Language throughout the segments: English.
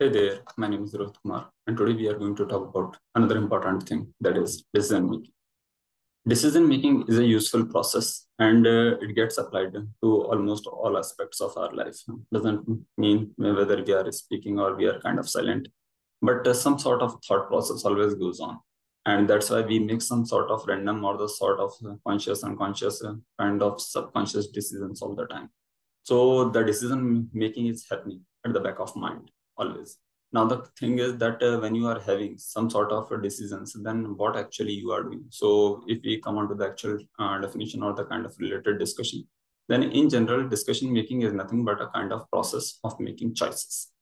Hey there, my name is Rohit Kumar, and today we are going to talk about another important thing that is decision making. Decision making is a useful process and uh, it gets applied to almost all aspects of our life. Doesn't mean whether we are speaking or we are kind of silent, but uh, some sort of thought process always goes on. And that's why we make some sort of random or the sort of conscious, unconscious, uh, kind of subconscious decisions all the time. So the decision making is happening at the back of mind always. Now the thing is that uh, when you are having some sort of decisions then what actually you are doing? So if we come on to the actual uh, definition or the kind of related discussion then in general discussion making is nothing but a kind of process of making choices.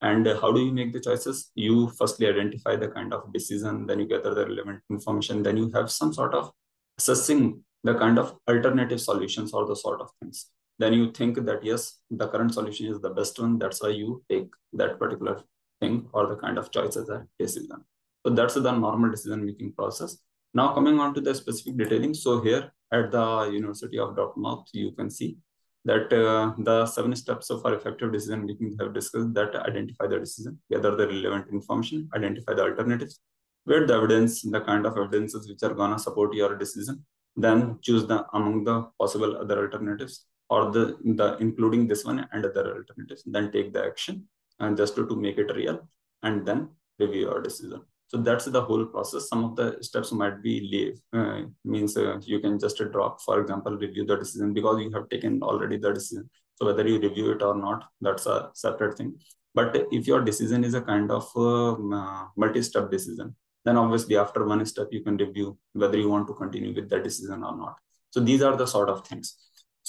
And uh, how do you make the choices? You firstly identify the kind of decision then you gather the relevant information then you have some sort of assessing the kind of alternative solutions or the sort of things then you think that yes the current solution is the best one. That's why you take that particular thing or the kind of choice as a decision so that's the normal decision making process. Now coming on to the specific detailing. So here at the university of dartmouth you can see that uh, the seven steps of our effective decision making have discussed that identify the decision gather the relevant information identify the alternatives. Where the evidence the kind of evidences which are gonna support your decision then choose the among the possible other alternatives or the, the including this one and other alternatives, then take the action and just to, to make it real and then review your decision. So that's the whole process. Some of the steps might be leave, uh, means uh, you can just drop, for example, review the decision because you have taken already the decision. So whether you review it or not, that's a separate thing. But if your decision is a kind of um, uh, multi-step decision, then obviously after one step, you can review whether you want to continue with that decision or not. So these are the sort of things.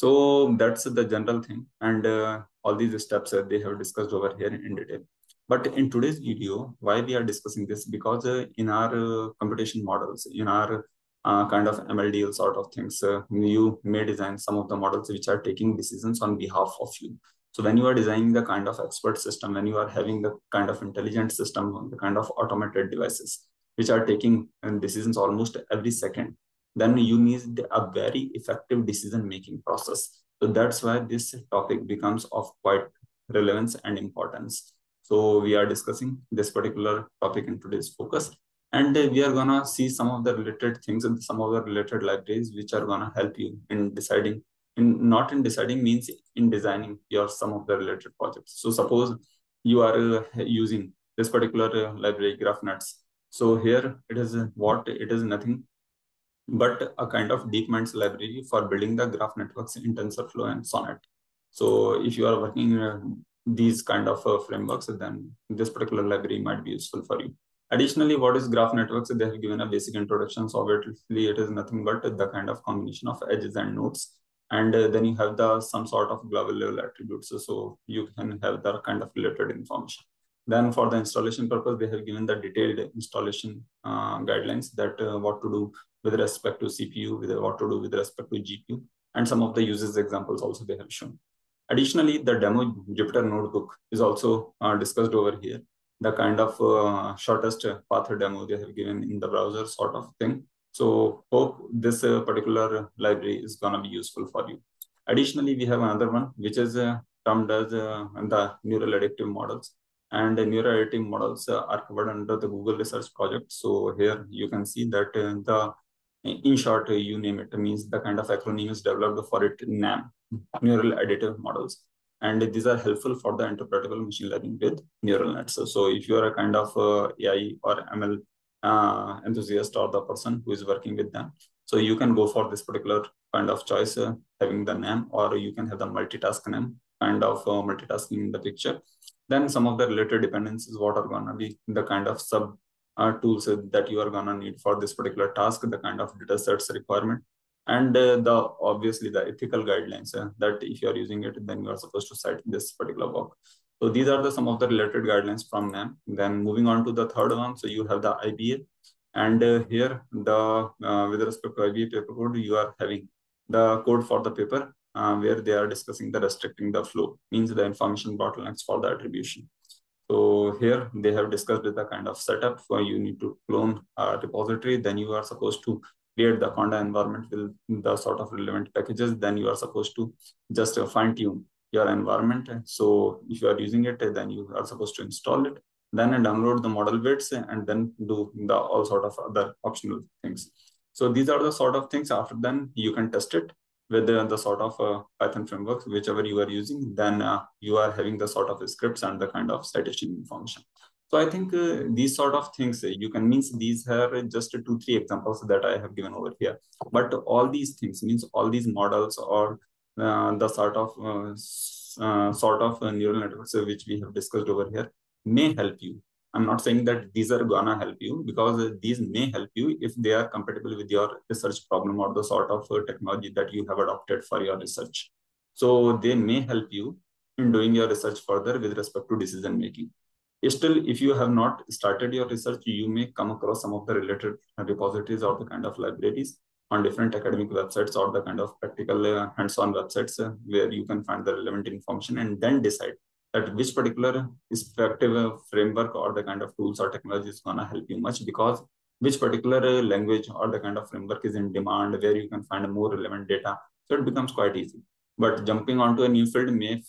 So that's the general thing. And uh, all these steps uh, they have discussed over here in detail. But in today's video, why we are discussing this? Because uh, in our uh, computation models, in our uh, kind of MLDL sort of things, you may design some of the models which are taking decisions on behalf of you. So when you are designing the kind of expert system, when you are having the kind of intelligent system, the kind of automated devices, which are taking decisions almost every second, then you need a very effective decision making process. So that's why this topic becomes of quite relevance and importance. So we are discussing this particular topic in today's focus. And we are gonna see some of the related things and some of the related libraries which are gonna help you in deciding, in not in deciding means in designing your some of the related projects. So suppose you are uh, using this particular uh, library, GraphNets. So here it is what it is nothing but a kind of deep DeepMind's library for building the graph networks in TensorFlow and Sonnet. So if you are working in these kind of uh, frameworks, then this particular library might be useful for you. Additionally, what is graph networks? They have given a basic introduction. So obviously, it is nothing but the kind of combination of edges and nodes. And uh, then you have the some sort of global level attributes. So you can have the kind of related information. Then for the installation purpose, they have given the detailed installation uh, guidelines that uh, what to do with respect to CPU, with what to do with respect to GPU, and some of the uses examples also they have shown. Additionally, the demo Jupyter notebook is also uh, discussed over here. The kind of uh, shortest path demo they have given in the browser sort of thing. So hope this uh, particular library is gonna be useful for you. Additionally, we have another one, which is uh, termed as uh, the neural additive models and the neural additive models uh, are covered under the Google Research Project. So here you can see that uh, the in short, you name it, means the kind of acronym is developed for it NAM, neural additive models. And these are helpful for the interpretable machine learning with neural nets. So, so if you are a kind of uh, AI or ML uh, enthusiast or the person who is working with them, so you can go for this particular kind of choice, uh, having the NAM, or you can have the multitask NAM kind of uh, multitasking in the picture. Then some of the related dependencies, what are going to be the kind of sub uh, tools that you are gonna need for this particular task, the kind of data sets requirement, and uh, the obviously the ethical guidelines uh, that if you are using it, then you are supposed to cite this particular work. So these are the some of the related guidelines from them. Then moving on to the third one, so you have the IBA, and uh, here the uh, with respect to IBA paper code, you are having the code for the paper uh, where they are discussing the restricting the flow, means the information bottlenecks for the attribution. So here they have discussed the kind of setup for you need to clone a repository. Then you are supposed to create the Conda environment with the sort of relevant packages. Then you are supposed to just fine tune your environment. So if you are using it, then you are supposed to install it, then download the model bits and then do the all sort of other optional things. So these are the sort of things after then you can test it with the, the sort of uh, Python frameworks, whichever you are using, then uh, you are having the sort of scripts and the kind of citation information. So I think uh, these sort of things, uh, you can means these are just two, three examples that I have given over here. But all these things means all these models or uh, the sort of uh, sort of neural networks which we have discussed over here may help you I'm not saying that these are gonna help you because these may help you if they are compatible with your research problem or the sort of uh, technology that you have adopted for your research. So they may help you in doing your research further with respect to decision making. Still, if you have not started your research, you may come across some of the related repositories or the kind of libraries on different academic websites or the kind of practical uh, hands-on websites uh, where you can find the relevant information and then decide that which particular effective framework or the kind of tools or technology is going to help you much? Because which particular language or the kind of framework is in demand where you can find more relevant data? So it becomes quite easy. But jumping onto a new field may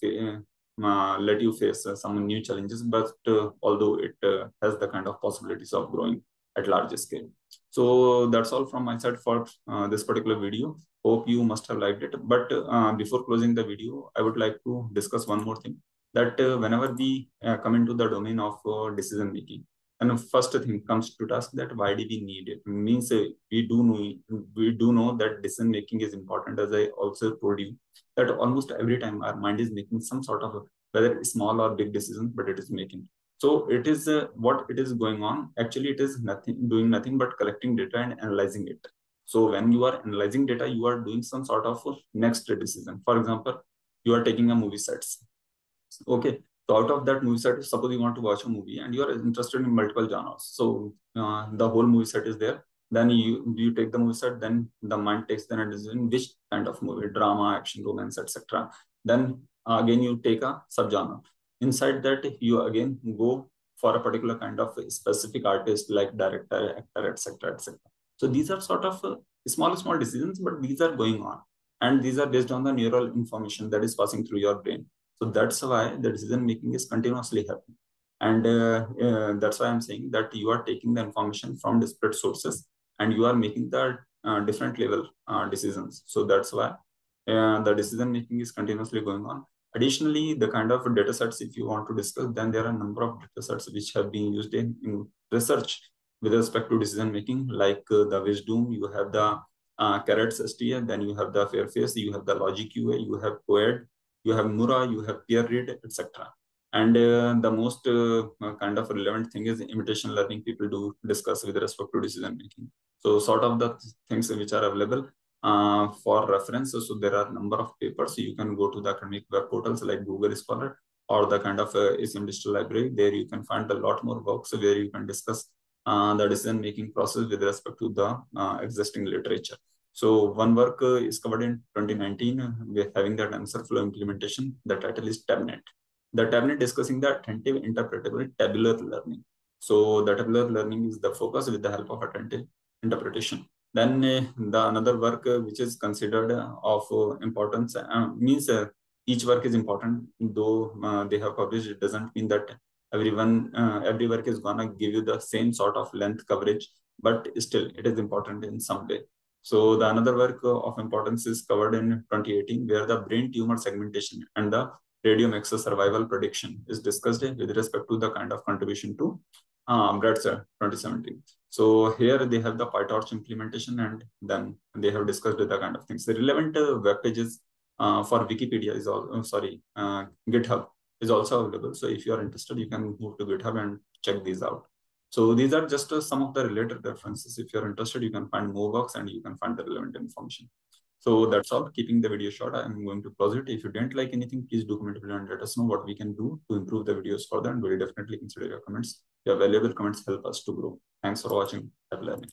uh, let you face uh, some new challenges but uh, although it uh, has the kind of possibilities of growing at larger scale. So that's all from my side for uh, this particular video. Hope you must have liked it. But uh, before closing the video i would like to discuss one more thing that uh, whenever we uh, come into the domain of uh, decision making, and the first thing comes to task that why do we need it? means we do know we do know that decision making is important. As I also told you, that almost every time our mind is making some sort of whether small or big decision but it is making. So it is uh, what it is going on. Actually, it is nothing doing nothing but collecting data and analyzing it. So when you are analyzing data, you are doing some sort of next decision. For example, you are taking a movie sets Okay. So out of that movie set, suppose you want to watch a movie and you are interested in multiple genres. So uh, the whole movie set is there. Then you you take the movie set, then the mind takes then a decision which kind of movie, drama, action, romance, etc. Then again you take a subgenre. Inside that, you again go for a particular kind of specific artist like director, actor, etc. etc. So these are sort of uh, small, small decisions, but these are going on. And these are based on the neural information that is passing through your brain. So that's why the decision making is continuously happening. And uh, uh, that's why I'm saying that you are taking the information from disparate sources and you are making the uh, different level uh, decisions. So that's why uh, the decision making is continuously going on. Additionally, the kind of data sets, if you want to discuss, then there are a number of data sets which have been used in, in research with respect to decision making, like uh, the Wisdom, you have the uh, Carrots STA, then you have the Fairface, you have the Logic UA, you have POED, you have Mura, you have PeerRead, etc. And uh, the most uh, kind of relevant thing is imitation learning people do discuss with respect to decision making. So sort of the things which are available uh, for reference. So there are number of papers. You can go to the academic web portals like Google Scholar or the kind of uh, ISM Digital Library. There you can find a lot more works where you can discuss uh, the decision making process with respect to the uh, existing literature. So one work uh, is covered in 2019. We're having that TensorFlow implementation. The title is TABNet. The TABNet discussing the attentive interpretable tabular learning. So the tabular learning is the focus with the help of attentive interpretation. Then uh, the another work uh, which is considered uh, of uh, importance uh, means each work is important. Though they have published, it doesn't mean that everyone every work is gonna give you the same sort of length coverage. But still, it is important in some way. So the another work of importance is covered in 2018, where the brain tumor segmentation and the radiomics survival prediction is discussed with respect to the kind of contribution to um, BraTS 2017. So here they have the PyTorch implementation and then they have discussed the kind of things. The relevant uh, web pages uh, for Wikipedia is all, oh, sorry, uh, GitHub is also available. So if you are interested, you can move to GitHub and check these out. So these are just uh, some of the related references. If you're interested, you can find more works and you can find the relevant information. So that's all. Keeping the video short, I'm going to close it. If you didn't like anything, please do comment below and let us know what we can do to improve the videos further. And we'll definitely consider your comments. Your valuable comments help us to grow. Thanks for watching. Happy learning.